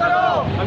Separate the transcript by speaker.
Speaker 1: करो